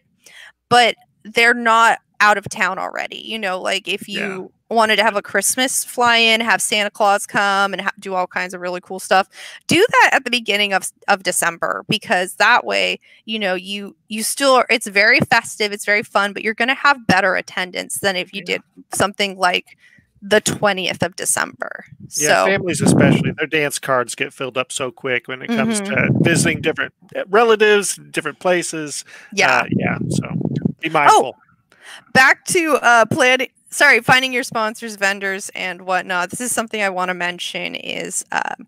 but they're not out of town already. You know, like if Yeah. Wanted to have a Christmas fly in, have Santa Claus come and ha- do all kinds of really cool stuff, do that at the beginning of of December because that way, you know, you you still are, it's very festive, it's very fun, but you're going to have better attendance than if you Yeah. did something like the 20th of December. Yeah, so families especially, their dance cards get filled up so quick when it comes Mhm. to visiting different uh, relatives, different places. yeah. Uh, yeah. So be mindful. Oh back to uh planning sorry finding your sponsors vendors and whatnot. This is something i want to mention is um,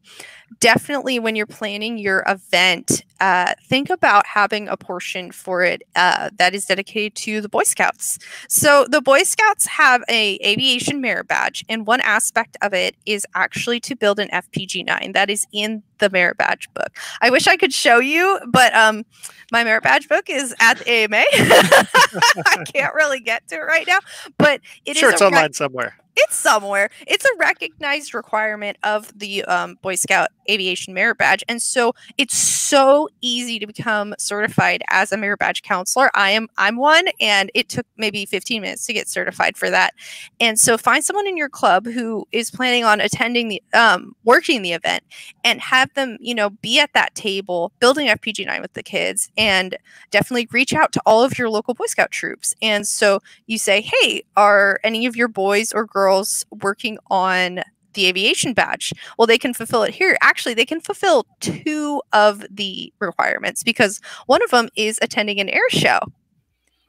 definitely when you're planning your event uh, think about having a portion for it uh, that is dedicated to the boy scouts. So the boy scouts have a aviation merit badge and one aspect of it is actually to build an fpg9 that is in the merit badge book. I wish i could show you but um my merit badge book is at the ama <laughs> I can't really get to it right now, but it is sure, it's a rec- online somewhere. It's somewhere. It's a recognized requirement of the um, Boy Scout Aviation Merit Badge, and so it's so easy to become certified as a Merit Badge counselor. I am. I'm one, and it took maybe 15 minutes to get certified for that. And so, find someone in your club who is planning on attending the, um, working the event, and have them, you know, be at that table building FPG nine with the kids, and definitely reach out to all of your local Boy Scout troops. And so, you say, hey, are any of your boys or girls working on the aviation badge? Well, they can fulfill it here. Actually, they can fulfill two of the requirements because one of them is attending an air show.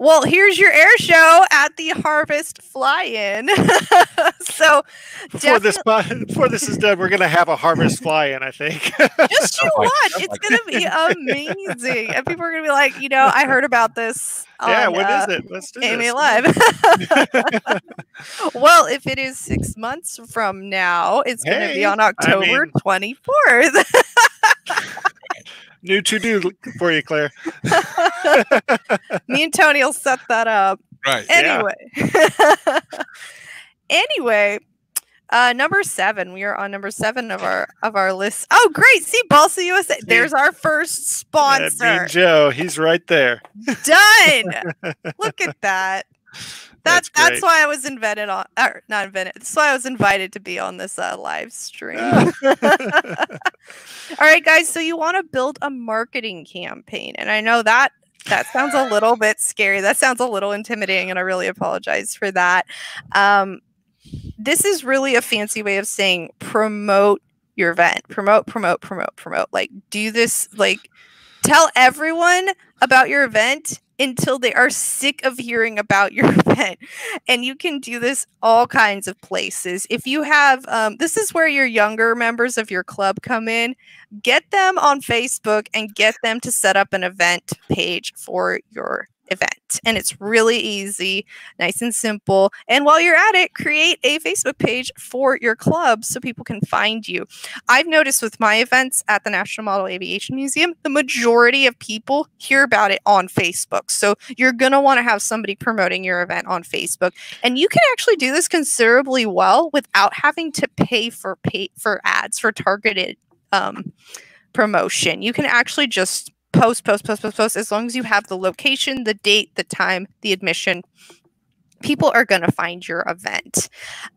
Well, here's your air show at the Harvest Fly-In. <laughs> so Before this before this is done, we're gonna have a harvest fly-in. I think. <laughs> just you Oh watch. God. It's gonna be amazing. And people are gonna be like, you know, I heard about this. <laughs> yeah. on, When uh, is it? Let's do AMA this. Live. well, if it is six months from now, it's going to be on October mean- 24th. New to do for you, Claire. <laughs> Me and Tony will set that up. Right. Yeah. Anyway. <laughs> anyway. Uh, number seven. We are on number seven of our of our list. Oh, great! See, Balsa USA. There's our first sponsor. Mean Joe, he's right there. Done. <laughs> Look at that. That's That's that's why I was invented on, or not invented. That's why I was invited to be on this uh, live stream. <laughs> <laughs> All right, guys. So you want to build a marketing campaign, and I know that that sounds a little bit scary. That sounds a little intimidating, and I really apologize for that. Um, this is really a fancy way of saying promote your event. Promote, promote, promote, promote. Like do this. Like tell everyone about your event until they are sick of hearing about your <laughs> event. And you can do this all kinds of places. If you have, um, this is where your younger members of your club come in. Get them on Facebook and get them to set up an event page for your event. And it's really easy, nice and simple. And while you're at it, create a Facebook page for your club so people can find you. I've noticed with my events at the National Model Aviation Museum, the majority of people hear about it on Facebook. So you're going to want to have somebody promoting your event on Facebook. And you can actually do this considerably well without having to pay for pay for ads for targeted um, promotion. You can actually just post, post, post, post, post as long as you have the location, the date, the time, the admission. People are going to find your event.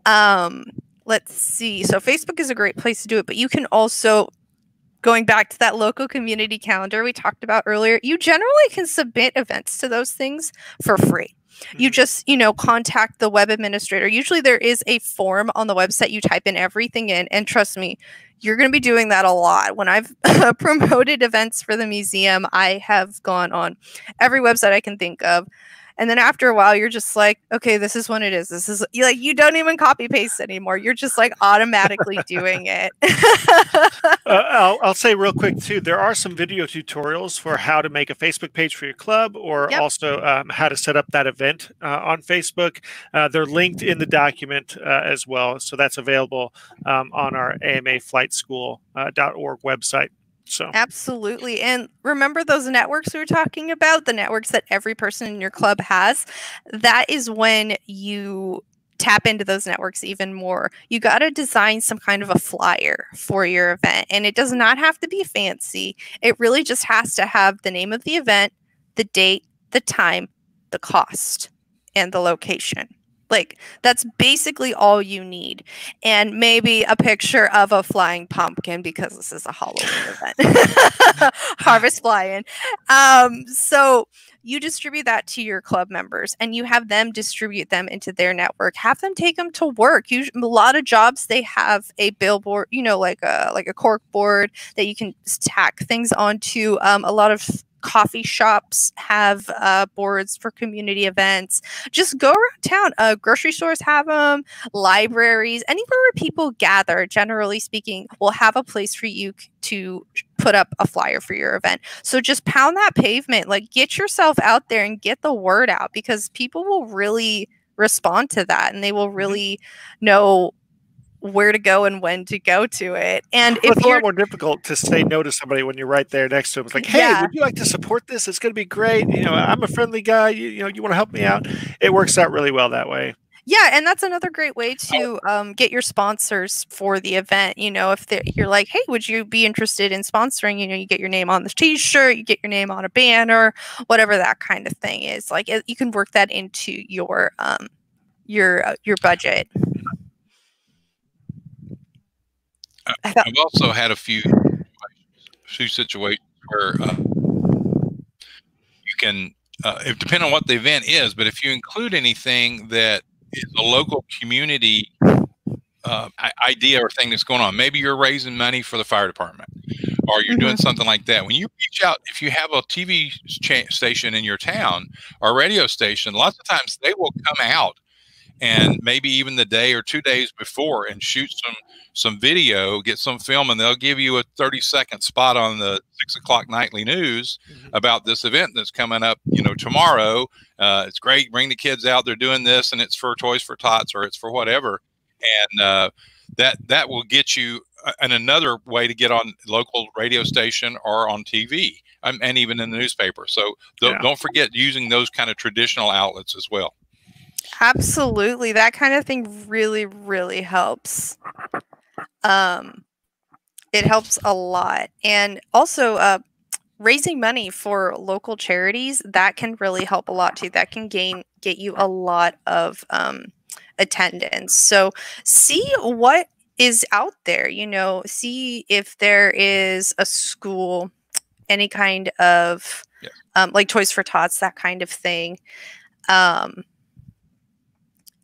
Um, let's see. So Facebook is a great place to do it, but you can also going back to that local community calendar we talked about earlier, you generally can submit events to those things for free. You Mhm. just, you know, contact the web administrator. Usually there is a form on the website. You type in everything in, and trust me, you're going to be doing that a lot. When I've <laughs> promoted events for the museum, I have gone on every website I can think of. And then after a while, you're just like, okay, this is what it is. This is like you don't even copy paste anymore. You're just like automatically <laughs> doing it. Uh, <laughs> I'll, I'll say real quick too. There are some video tutorials for how to make a Facebook page for your club, or Yep. also um, how to set up that event uh, on Facebook. Uh, they're linked in the document uh, as well, so that's available um, on our AMAFlightSchool.org website. So Absolutely. And remember those networks we were talking about, the networks that every person in your club has? That is when you tap into those networks even more. You got to design some kind of a flyer for your event. And it does not have to be fancy, it really just has to have the name of the event, the date, the time, the cost, and the location. Like that's basically all you need. And maybe a picture of a flying pumpkin because this is a Halloween <laughs> event. <laughs> Harvest flying. Um, so you distribute that to your club members and you have them distribute them into their network. Have them take them to work. You, a lot of jobs they have a billboard, you know, like a like a cork board that you can tack things onto. Um, a lot of coffee shops have uh, boards for community events. Just go around town. Uh, grocery stores have them, libraries, anywhere where people gather, generally speaking, will have a place for you to put up a flyer for your event. So just pound that pavement, like get yourself out there and get the word out because people will really respond to that and they will mm-hmm. really know where to go and when to go to it. And well, it's a lot more difficult to say no to somebody when you're right there next to them. It's like, hey, yeah. would you like to support this? It's going to be great. You know, I'm a friendly guy. You, you know, you want to help me out. It works out really well that way. Yeah, and that's another great way to um, get your sponsors for the event. You know, if you're like, hey, would you be interested in sponsoring? You know, you get your name on the T-shirt, you get your name on a banner, whatever that kind of thing is. Like, you can work that into your um, your uh, your budget. I've also had a few few situations where uh, you can, uh, it depend on what the event is, but if you include anything that is a local community uh, idea or thing that's going on, maybe you're raising money for the fire department, or you're mm-hmm. doing something like that. When you reach out, if you have a TV cha- station in your town or radio station, lots of times they will come out and maybe even the day or two days before and shoot some some video, get some film, and they'll give you a 30 second spot on the six o'clock nightly news mm-hmm. about this event that's coming up, you know, tomorrow. Uh, it's great. Bring the kids out. They're doing this, and it's for Toys for Tots or it's for whatever. And uh, that that will get you. Uh, and another way to get on local radio station or on TV, um, and even in the newspaper. So th- yeah. don't forget using those kind of traditional outlets as well. Absolutely. That kind of thing really, really helps. Um, it helps a lot. And also, uh, raising money for local charities that can really help a lot too. That can gain get you a lot of um, attendance. So see what is out there. You know, see if there is a school, any kind of yeah. um, like Toys for Tots, that kind of thing. Um,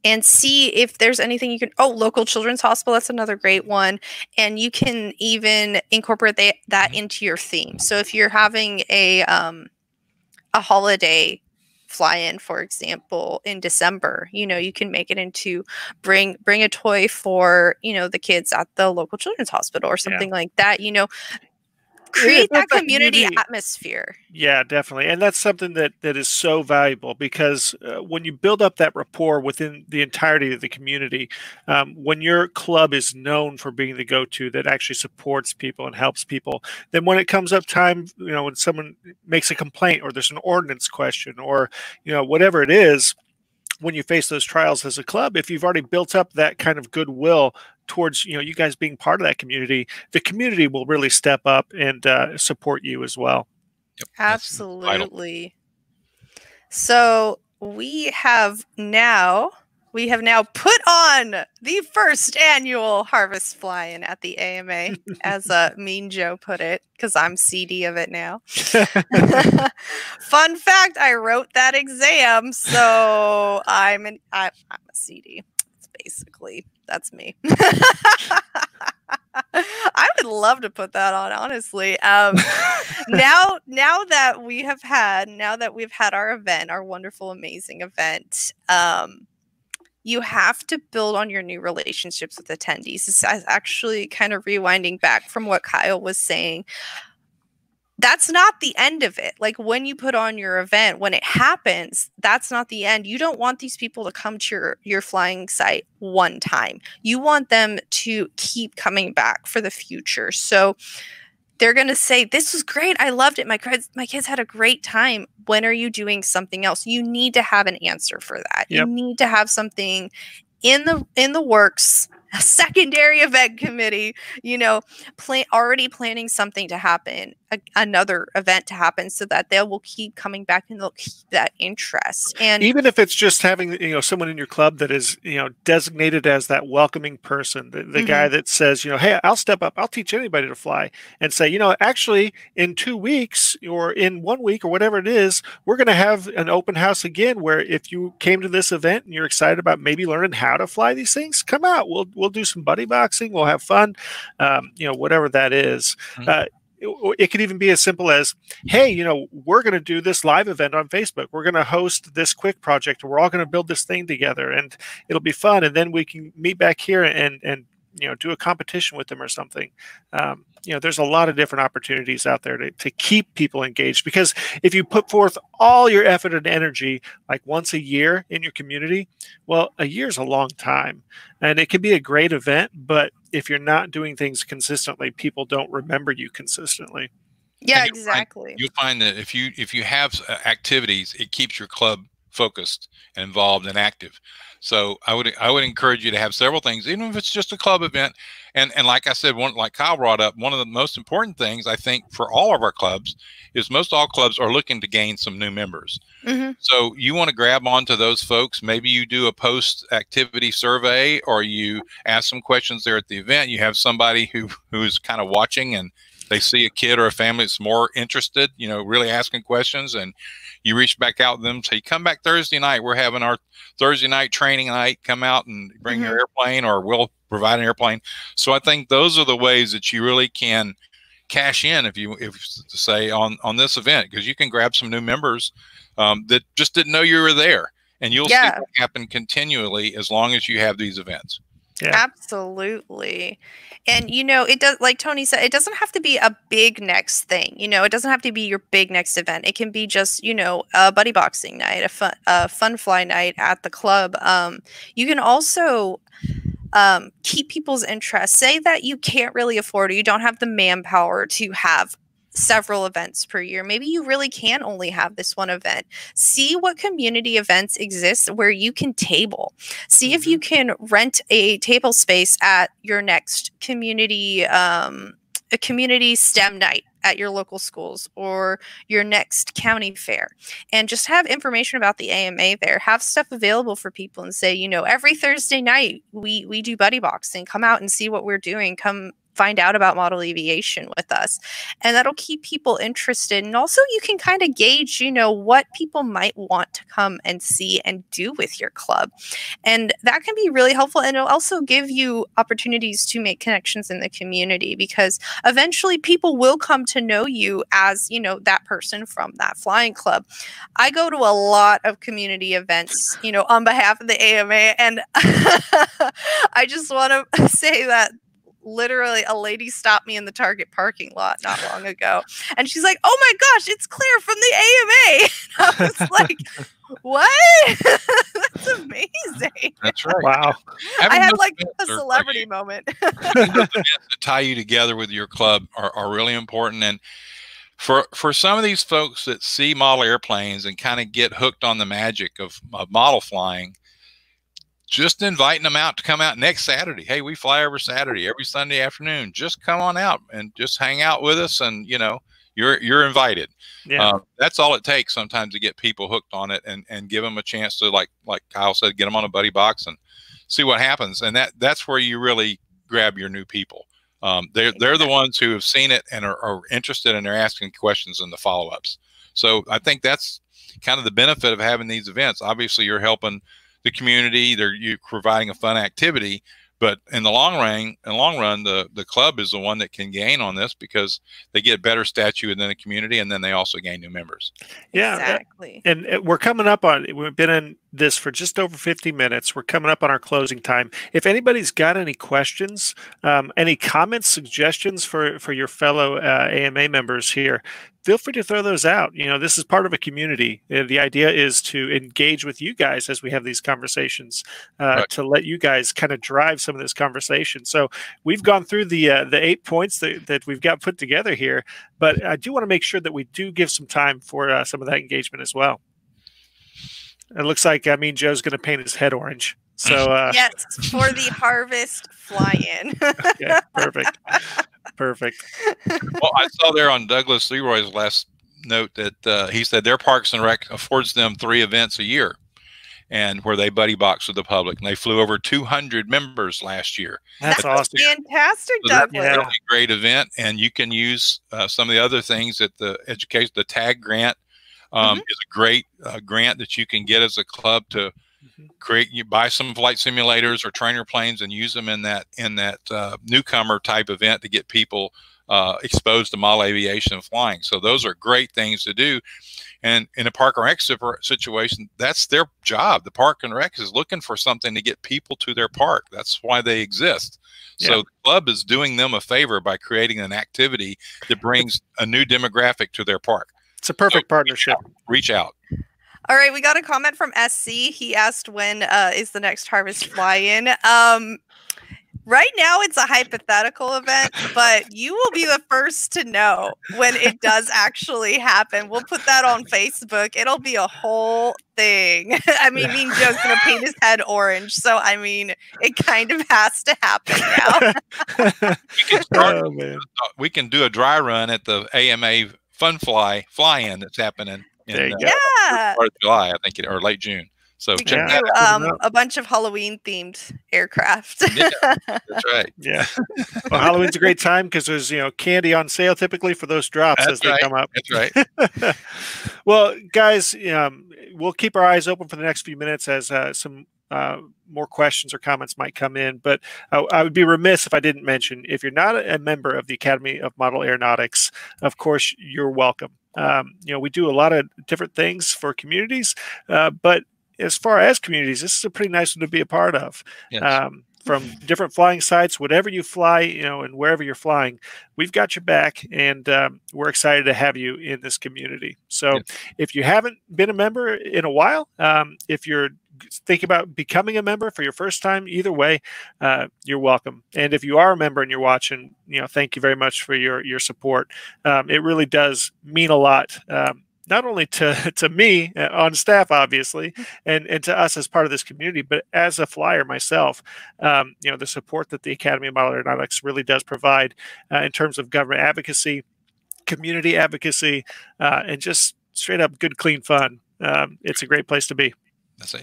and see if there's anything you can oh local children's hospital that's another great one and you can even incorporate that, that mm-hmm. into your theme so if you're having a um a holiday fly in for example in december you know you can make it into bring bring a toy for you know the kids at the local children's hospital or something yeah. like that you know create that community, community, atmosphere. Yeah definitely and that's something that that is so valuable because uh, when you build up that rapport within the entirety of the community um, when your club is known for being the go-to that actually supports people and helps people then when it comes up time you know when someone makes a complaint or there's an ordinance question or you know whatever it is when you face those trials as a club if you've already built up that kind of goodwill towards you know you guys being part of that community the community will really step up and uh, support you as well yep, absolutely so we have now we have now put on the first annual harvest fly-in at the AMA, <laughs> as uh, Mean Joe put it, because I'm CD of it now. <laughs> <laughs> Fun fact: I wrote that exam, so I'm an I, I'm a CD. It's basically that's me. <laughs> I would love to put that on, honestly. Um, <laughs> now, now that we have had, now that we've had our event, our wonderful, amazing event, um, you have to build on your new relationships with attendees. This is actually kind of rewinding back from what Kyle was saying that's not the end of it. Like when you put on your event, when it happens, that's not the end. You don't want these people to come to your your flying site one time. You want them to keep coming back for the future. So they're going to say this was great. I loved it. My kids my kids had a great time. When are you doing something else? You need to have an answer for that. Yep. You need to have something in the in the works <laughs> secondary event committee, you know, plan already planning something to happen, a, another event to happen so that they will keep coming back and they'll keep that interest. And even if it's just having, you know, someone in your club that is, you know, designated as that welcoming person, the, the mm-hmm. guy that says, you know, hey, I'll step up, I'll teach anybody to fly and say, you know, actually in two weeks or in one week or whatever it is, we're going to have an open house again where if you came to this event and you're excited about maybe learning how to fly these things, come out. We'll we'll do some buddy boxing. We'll have fun. Um, you know, whatever that is. Mm-hmm. Uh, it, it could even be as simple as, hey, you know, we're going to do this live event on Facebook. We're going to host this quick project. We're all going to build this thing together, and it'll be fun. And then we can meet back here and and you know do a competition with them or something um, you know there's a lot of different opportunities out there to, to keep people engaged because if you put forth all your effort and energy like once a year in your community well a year is a long time. And it can be a great event but if you're not doing things consistently people don't remember you consistently. Yeah exactly. you'll find that if you if you have uh, activities it keeps your club focused and involved and active so I would I would encourage you to have several things, even if it's just a club event. And and like I said, one like Kyle brought up, one of the most important things I think for all of our clubs is most all clubs are looking to gain some new members. Mm-hmm. So you want to grab onto those folks. Maybe you do a post activity survey, or you ask some questions there at the event. You have somebody who who's kind of watching and they see a kid or a family that's more interested, you know, really asking questions, and you reach back out to them, say, "Come back Thursday night. We're having our Thursday night training night. Come out and bring mm-hmm. your airplane, or we'll provide an airplane." So I think those are the ways that you really can cash in, if you if to say on on this event, because you can grab some new members um, that just didn't know you were there, and you'll yeah. see what happen continually as long as you have these events. Yeah. Absolutely. And you know, it does like Tony said, it doesn't have to be a big next thing. You know, it doesn't have to be your big next event. It can be just, you know, a buddy boxing night, a fun a fun fly night at the club. Um, you can also um, keep people's interest. Say that you can't really afford it, you don't have the manpower to have several events per year. Maybe you really can only have this one event. See what community events exist where you can table. See if you mm-hmm. can rent a table space at your next community um, a community STEM night at your local schools or your next county fair and just have information about the AMA there have stuff available for people and say you know every Thursday night we we do buddy boxing come out and see what we're doing come find out about model aviation with us and that'll keep people interested and also you can kind of gauge you know what people might want to come and see and do with your club and that can be really helpful and it'll also give you opportunities to make connections in the community because eventually people will come to know you as you know that person from that flying club. I go to a lot of community events you know on behalf of the ama and <laughs> i just want to <laughs> say that literally a lady stopped me in the Target parking lot not long ago. And she's like, Oh my gosh, it's Claire from the AMA. <laughs> And I was like, What? <laughs> That's amazing. That's right. Wow. Having I had like a celebrity moment. <laughs> to tie you together with your club are, are really important. And for for some of these folks that see model airplanes and kind of get hooked on the magic of, of model flying, just inviting them out to come out next Saturday. Hey, we fly every Saturday, every Sunday afternoon. Just come on out and just hang out with us, and you know, you're you're invited. Yeah. Uh, that's all it takes sometimes to get people hooked on it and and give them a chance to like like Kyle said, get them on a buddy box and see what happens. And that that's where you really grab your new people. Um, they're they're the ones who have seen it and are, are interested and they're asking questions in the follow ups. So I think that's kind of the benefit of having these events. Obviously, you're helping the community. They're you providing a fun activity. But in the long run, in the long run, the the club is the one that can gain on this because they get better statue within the community, and then they also gain new members. Yeah, exactly. And we're coming up on. We've been in this for just over 50 minutes. We're coming up on our closing time. If anybody's got any questions, um, any comments, suggestions for for your fellow uh, AMA members here, feel free to throw those out. You know, this is part of a community. The idea is to engage with you guys as we have these conversations, uh, right. to let you guys kind of drive some of this conversation. So we've gone through the uh, the eight points that, that we've got put together here, but I do want to make sure that we do give some time for uh, some of that engagement as well. It looks like I mean Joe's going to paint his head orange. So <laughs> uh, yes, for the harvest fly-in. <laughs> okay, perfect, perfect. well, I saw there on Douglas Leroy's last note that uh, he said their Parks and Rec affords them three events a year, and where they buddy box with the public, and they flew over 200 members last year. That's awesome. Fantastic, So that's Douglas. a really great event, and you can use uh, some of the other things that the education, the tag grant, um, is a great uh, grant that you can get as a club to Mhm. create. You buy some flight simulators or trainer planes and use them in that in that uh, newcomer type event to get people uh, exposed to model aviation and flying. So those are great things to do. And in a park and rec situ- situation, that's their job. The park and rec is looking for something to get people to their park. That's why they exist. So Yeah. the club is doing them a favor by creating an activity that brings a new demographic to their park. It's a perfect partnership. Reach out. All right, we got a comment from SC. He asked when uh, is the next harvest fly-in. Um, right now, it's a hypothetical event, but you will be the first to know when it does actually happen. We'll put that on Facebook. It'll be a whole thing. <laughs> I mean, Yeah. Mean Joe's gonna paint his head orange, so I mean, it kind of has to happen now. <laughs> We can start. <laughs> oh man. we can do a dry run at the AMA Fun Fly fly-in that's happening in There you uh, go. yeah. start of July, I think, it, or late June. So We check can that do out. um, a bunch of Halloween themed aircraft. Yeah. <laughs> That's right. Yeah. <laughs> Well, Halloween's a great time because there's you know candy on sale typically for those drops That's as they right. come up. That's right. <laughs> well, guys, um, we'll keep our eyes open for the next few minutes as uh, some uh, more questions or comments might come in. But I, I would be remiss if I didn't mention if you're not a member of the Academy of Model Aeronautics, of course, you're welcome. Um, you know, we do a lot of different things for communities, uh, but as far as communities, this is a pretty nice one to be a part of. Yes. Um, from different flying sites, whatever you fly, you know, and wherever you're flying, we've got your back, and um, we're excited to have you in this community. So, Yes. if you haven't been a member in a while, um, if you're thinking about becoming a member for your first time, either way, uh, you're welcome. And if you are a member and you're watching, you know, thank you very much for your your support. Um, it really does mean a lot. Um, not only to, <laughs> to me uh, on staff, obviously, and, and to us as part of this community, but as a flyer myself, um, you know, the support that the Academy of Model Aeronautics really does provide uh, in terms of government advocacy, community advocacy, uh, and just straight up good, clean fun. Um, it's a great place to be.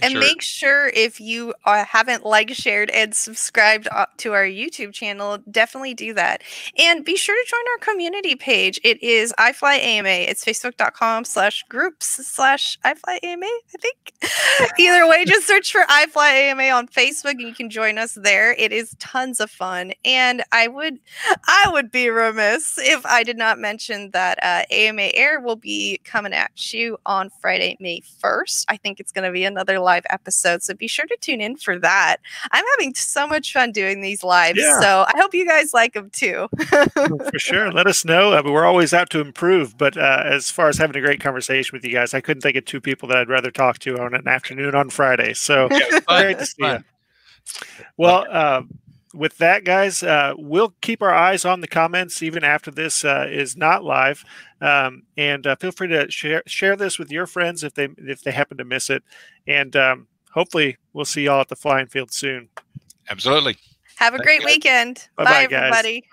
And Sure. make sure if you uh, haven't liked, shared, and subscribed uh, to our YouTube channel, definitely do that. And be sure to join our community page. It is iFlyAMA. It's facebook.com slash groups slash iFlyAMA, I think. <laughs> Either way, just search for iFlyAMA on Facebook and you can join us there. It is tons of fun. And I would I would be remiss if I did not mention that uh, AMA Air will be coming at you on Friday, May 1st. I think it's going to be another live episode. So be sure to tune in for that. I'm having so much fun doing these lives. Yeah. So I hope you guys like them too. for sure. Let us know. I mean, we're always out to improve, but uh, as far as having a great conversation with you guys, I couldn't think of two people that I'd rather talk to on an afternoon on Friday. So Yeah, great to It's see you. Well, uh, with that, guys, uh, we'll keep our eyes on the comments even after this uh, is not live, um, and uh, feel free to share share this with your friends if they if they happen to miss it, and um, hopefully we'll see y'all at the flying field soon. Absolutely. Have a Thank great you. weekend. Bye-bye, Bye, guys. everybody.